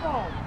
Come on.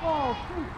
Balls, two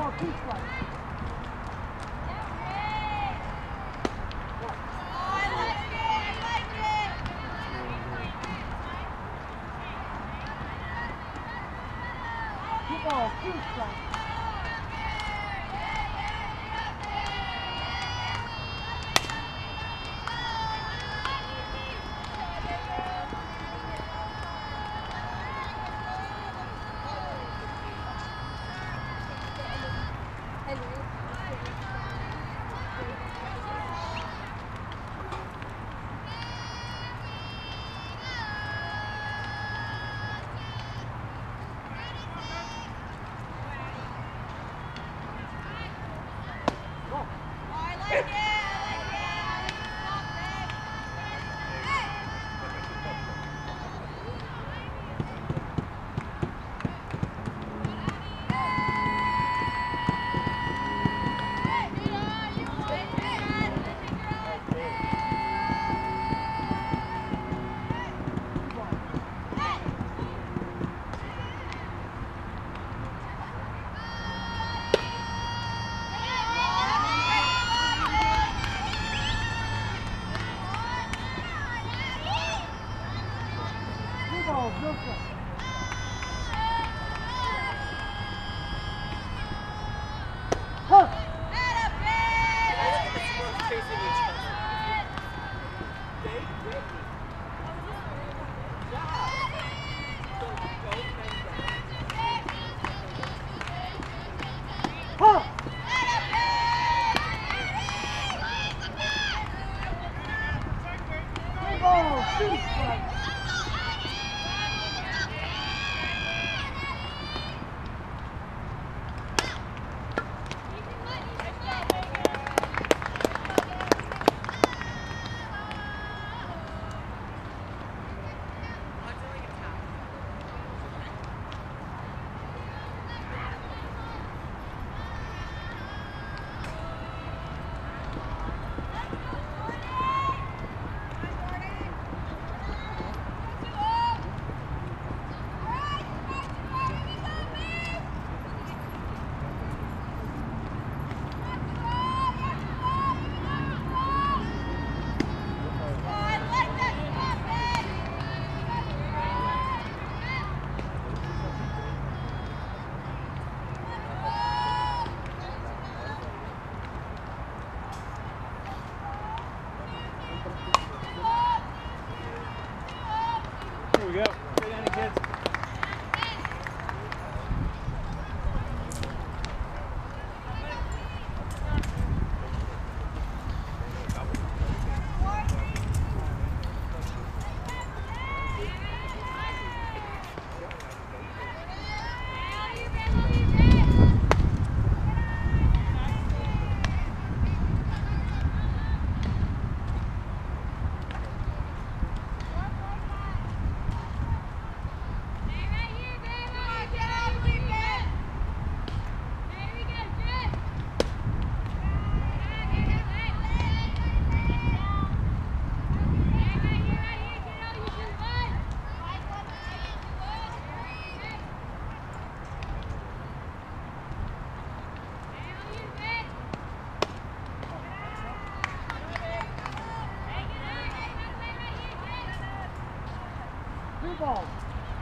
Kickball, Kickball.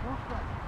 Northwest.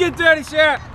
Get dirty, Sheriff.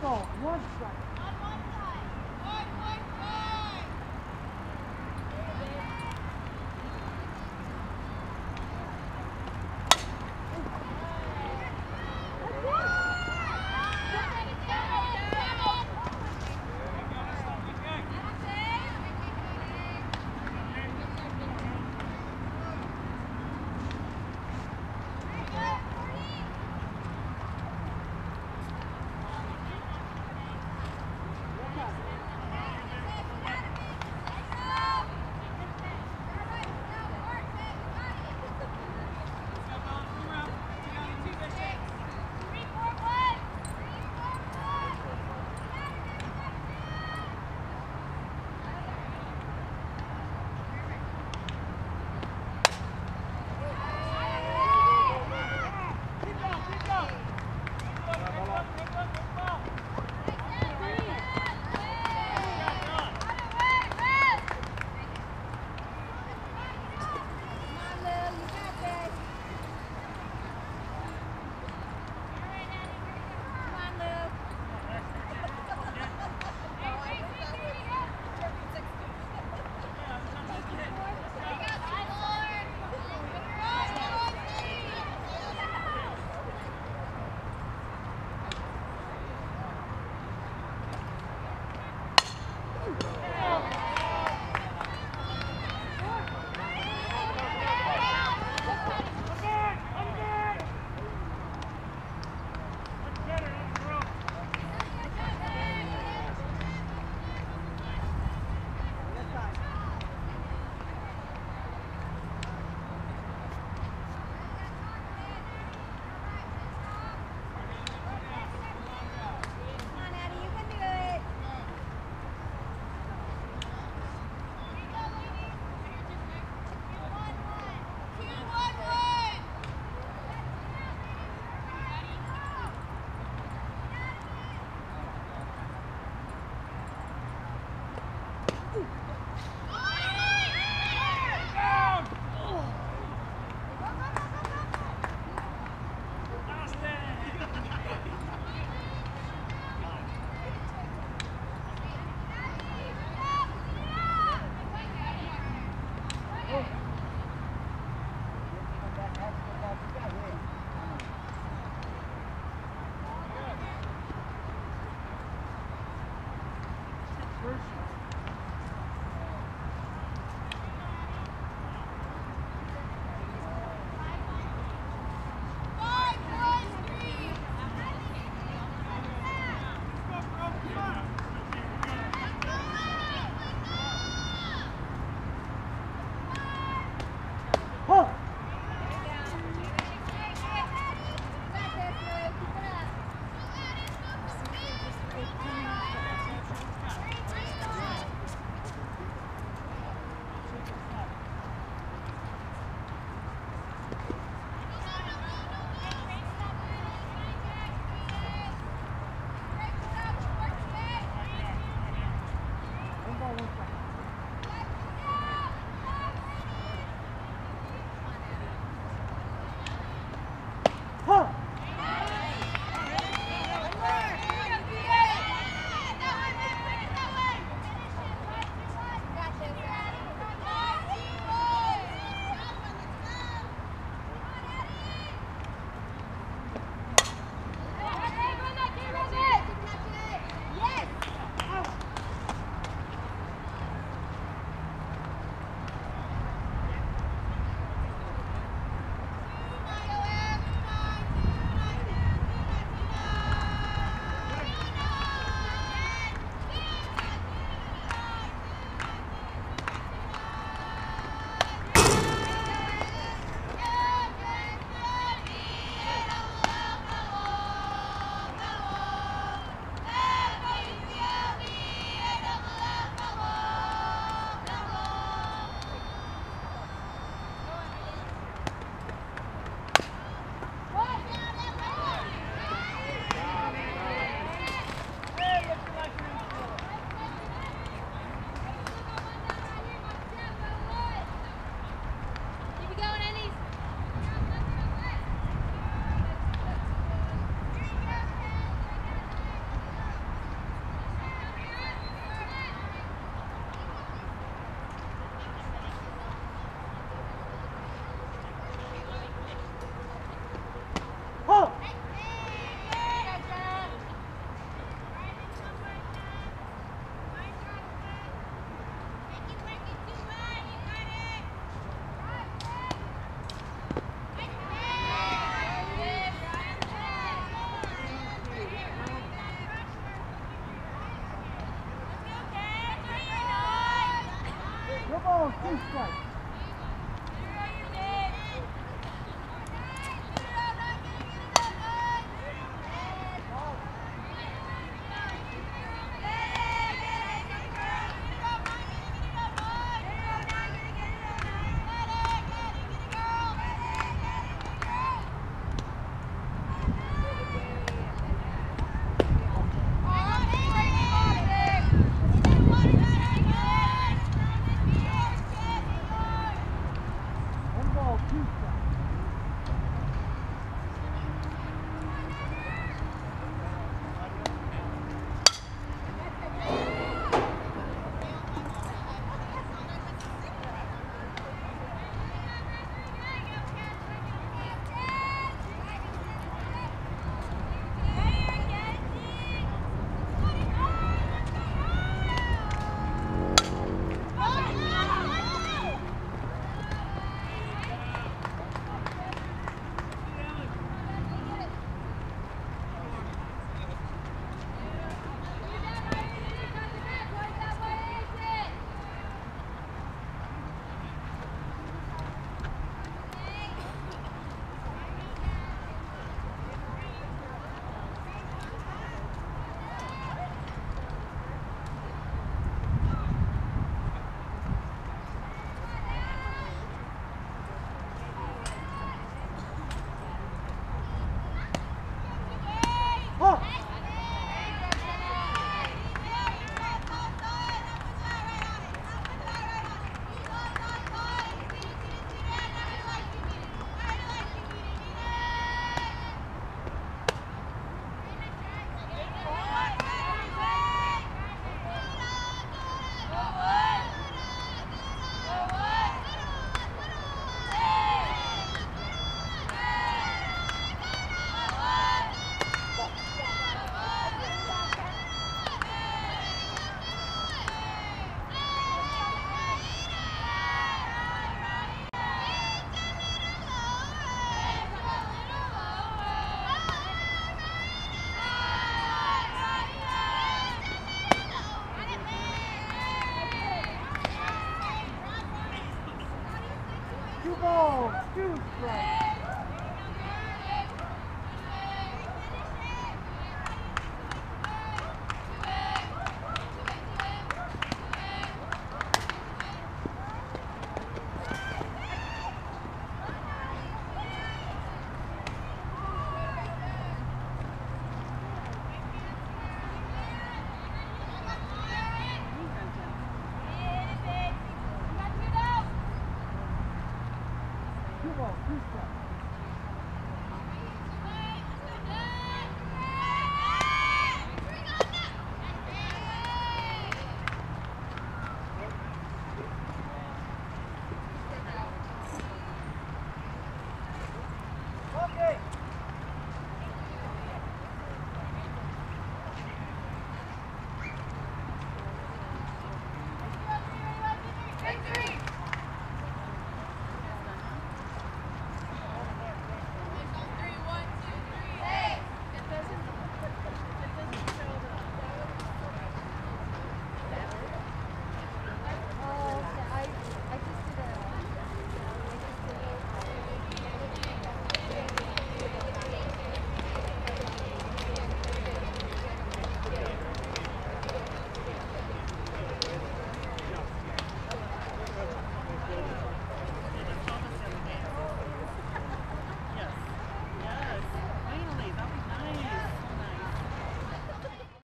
够，我算。